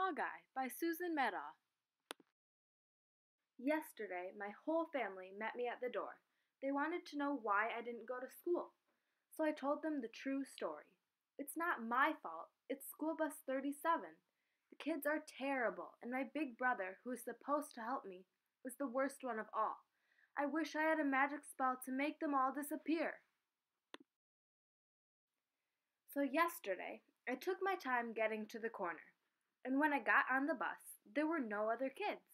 Hog-Eye by Susan Meddaugh. Yesterday, my whole family met me at the door. They wanted to know why I didn't go to school. So I told them the true story. It's not my fault, it's school bus 37. The kids are terrible, and my big brother, who is supposed to help me, is the worst one of all. I wish I had a magic spell to make them all disappear. So, yesterday, I took my time getting to the corner, and when I got on the bus, there were no other kids.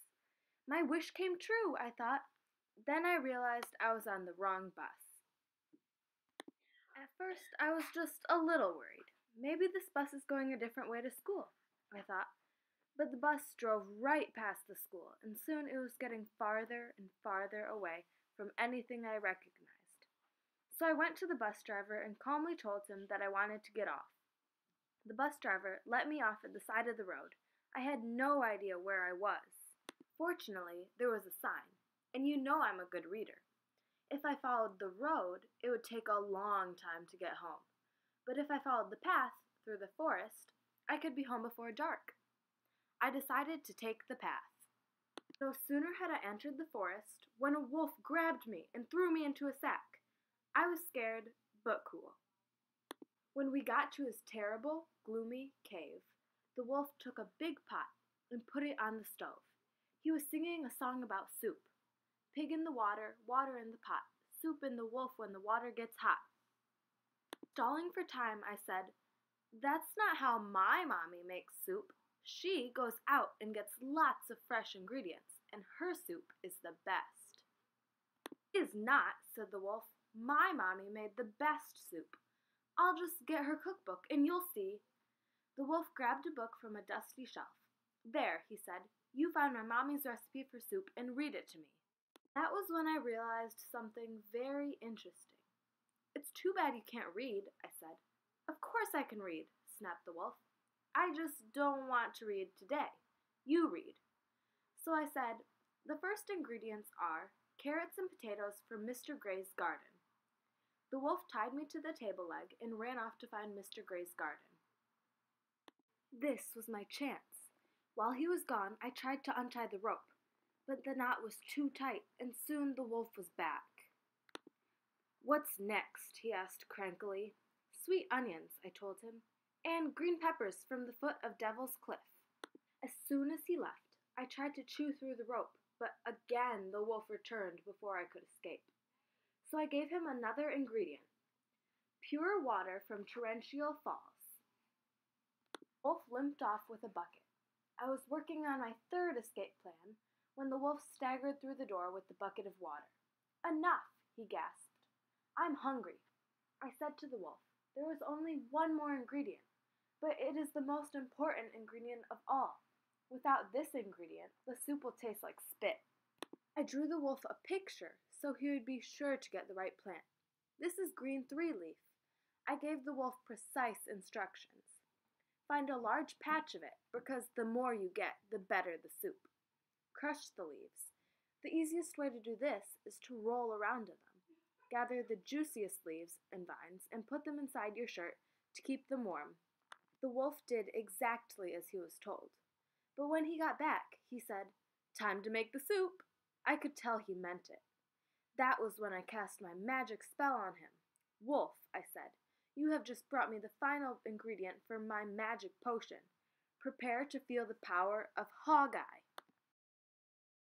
My wish came true, I thought. Then I realized I was on the wrong bus. At first, I was just a little worried. Maybe this bus is going a different way to school, I thought. But the bus drove right past the school, and soon it was getting farther and farther away from anything I recognized. So I went to the bus driver and calmly told him that I wanted to get off. The bus driver let me off at the side of the road. I had no idea where I was. Fortunately, there was a sign, and you know I'm a good reader. If I followed the road, it would take a long time to get home. But if I followed the path through the forest, I could be home before dark. I decided to take the path. No sooner had I entered the forest when a wolf grabbed me and threw me into a sack. I was scared, but cool. When we got to his terrible, gloomy cave, the wolf took a big pot and put it on the stove. He was singing a song about soup. Pig in the water, water in the pot, soup in the wolf when the water gets hot. Stalling for time, I said, That's not how my mommy makes soup. She goes out and gets lots of fresh ingredients, and her soup is the best. It is not, said the wolf. My mommy made the best soup. I'll just get her cookbook and you'll see. The wolf grabbed a book from a dusty shelf. There, he said, you found my mommy's recipe for soup and read it to me. That was when I realized something very interesting. It's too bad you can't read, I said. Of course I can read, snapped the wolf. I just don't want to read today. You read. So I said, the first ingredients are carrots and potatoes from Mr. Gray's garden. The wolf tied me to the table leg and ran off to find Mr. Gray's garden. This was my chance. While he was gone, I tried to untie the rope, but the knot was too tight, and soon the wolf was back. What's next? he asked crankily. Sweet onions, I told him, and green peppers from the foot of Devil's Cliff. As soon as he left, I tried to chew through the rope, but again the wolf returned before I could escape so I gave him another ingredient pure water from Torrential Falls. Wolf limped off with a bucket. I was working on my third escape plan when the wolf staggered through the door with the bucket of water. Enough, he gasped. I'm hungry. I said to the wolf, There is only one more ingredient, but it is the most important ingredient of all. Without this ingredient, the soup will taste like spit. I drew the wolf a picture so he would be sure to get the right plant. This is green three leaf. I gave the wolf precise instructions. Find a large patch of it, because the more you get, the better the soup. Crush the leaves. The easiest way to do this is to roll around in them. Gather the juiciest leaves and vines and put them inside your shirt to keep them warm. The wolf did exactly as he was told. But when he got back, he said, Time to make the soup. I could tell he meant it. That was when I cast my magic spell on him. Wolf, I said, you have just brought me the final ingredient for my magic potion. Prepare to feel the power of Hog-Eye.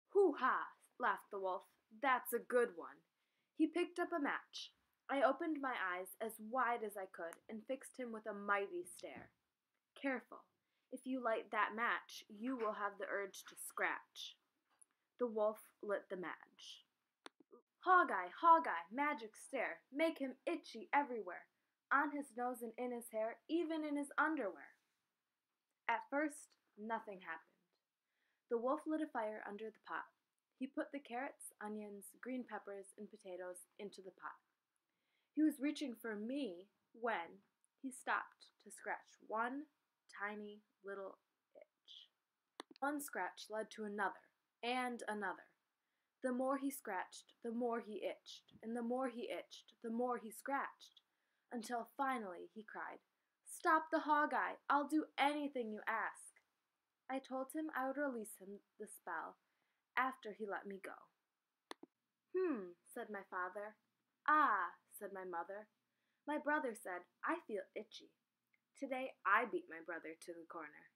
Hoo ha, laughed the wolf. That's a good one. He picked up a match. I opened my eyes as wide as I could and fixed him with a mighty stare. Careful. If you light that match, you will have the urge to scratch. The wolf lit the match. Hog-Eye, Hog-Eye, magic stare, make him itchy everywhere, on his nose and in his hair, even in his underwear. At first, nothing happened. The wolf lit a fire under the pot. He put the carrots, onions, green peppers, and potatoes into the pot. He was reaching for me when he stopped to scratch one tiny little itch. One scratch led to another and another. The more he scratched, the more he itched, and the more he itched, the more he scratched, until finally he cried, Stop the hog eye! I'll do anything you ask. I told him I would release him the spell after he let me go. Hmm, said my father. Ah, said my mother. My brother said, I feel itchy. Today I beat my brother to the corner.